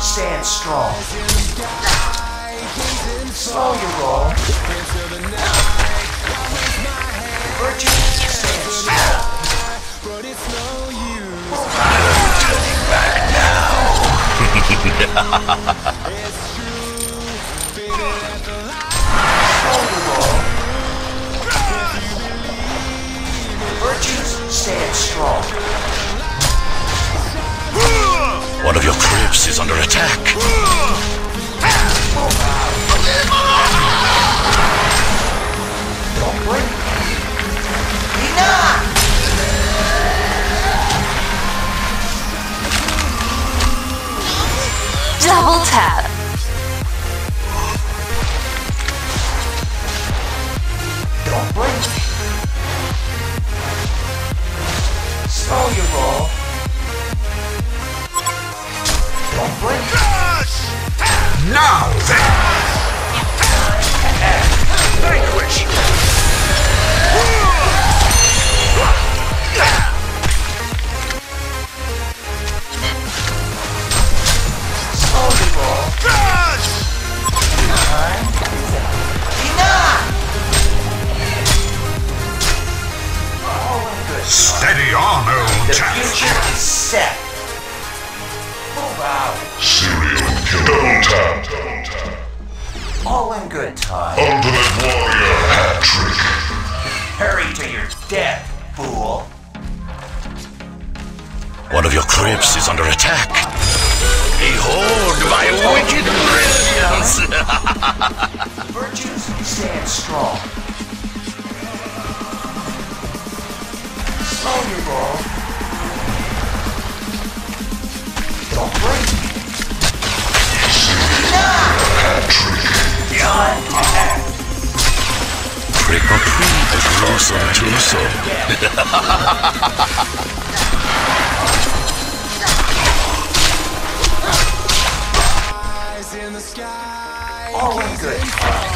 stand strong. Slow your roll. Slow your roll. Virtues, stand strong. One of your crypts is under attack. Double tap. All good time. Ultimate warrior hat trick. Hurry to your death, fool. One of your crypts is under attack. Behold my wicked brilliance! Virtues stand strong. Slow your roll. Trick or treat, gruesome twosome. All in good.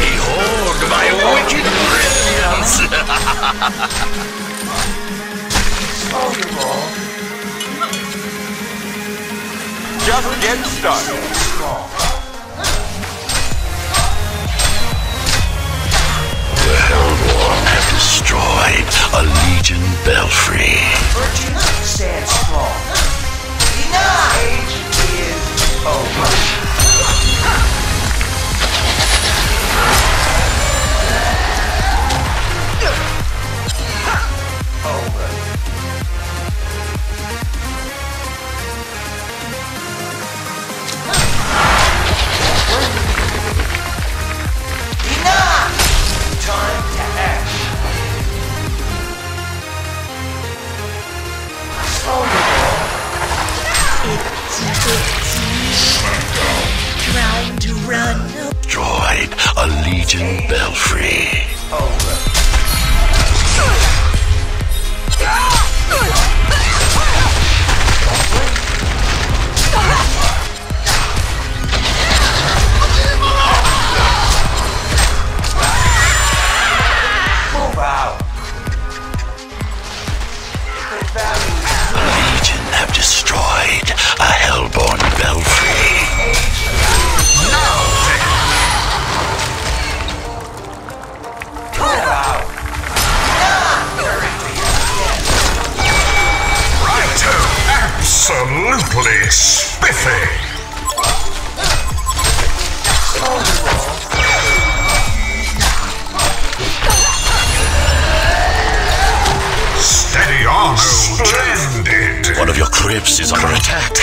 Behold my wicked brilliance! Slow. Just get started. The Hellborn have destroyed a Legion Belfry. Virtues stand strong. Enough! To run. Destroyed a Legion Belfry. Over. Is under attack.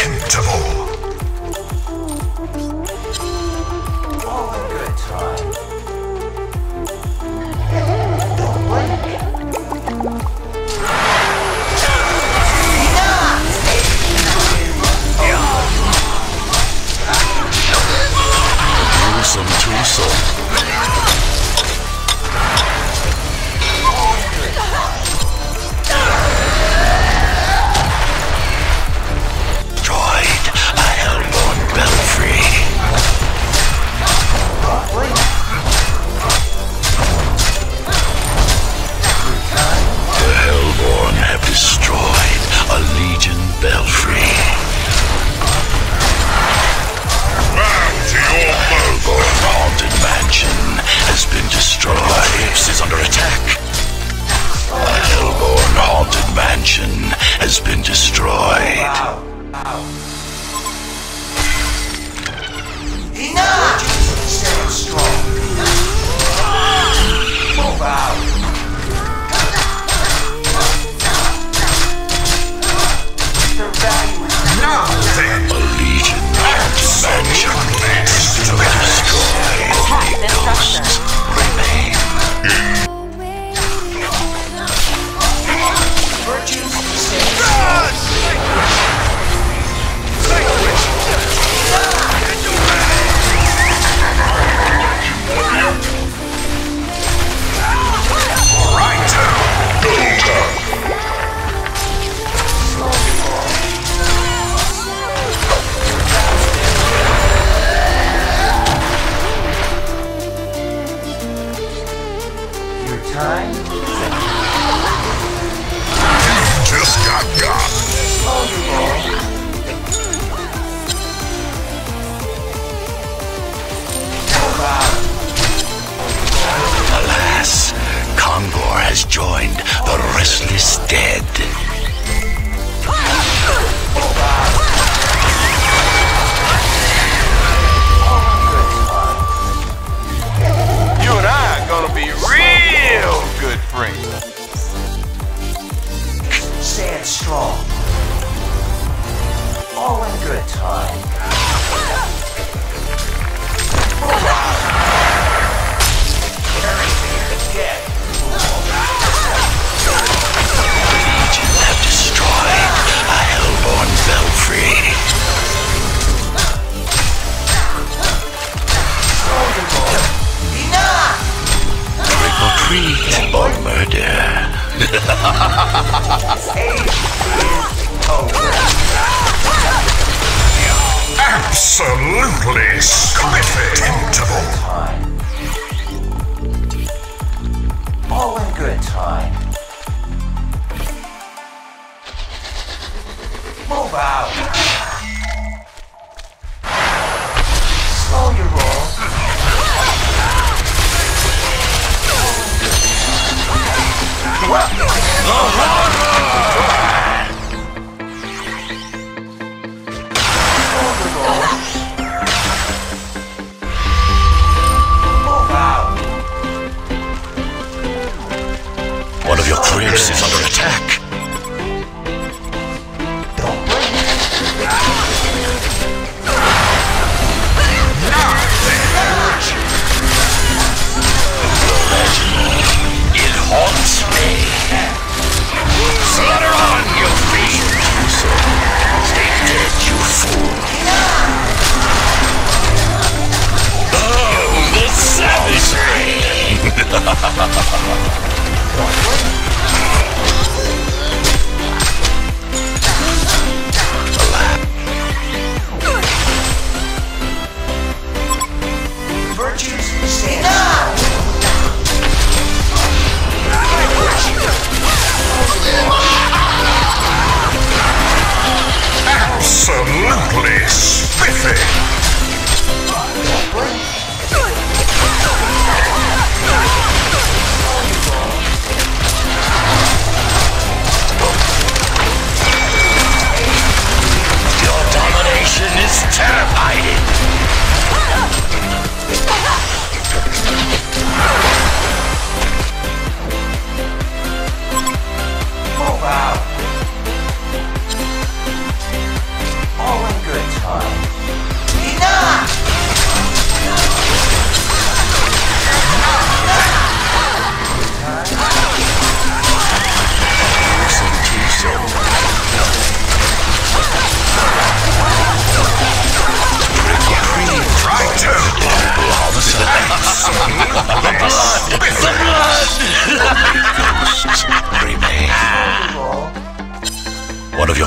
Absolutely contemptible. Virtues stand up!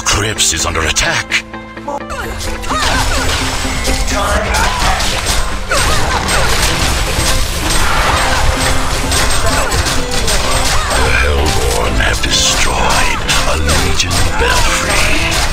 Your crypts is under attack. The Hellborn have destroyed a legion belfry.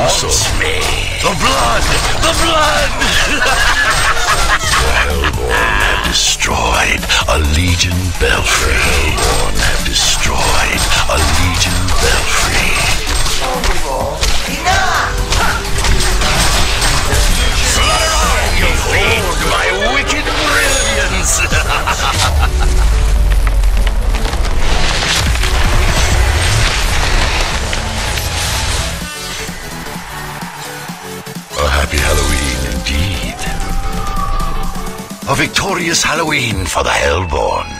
Me. The blood! The blood! happy Halloween indeed. A victorious Halloween for the Hellborn.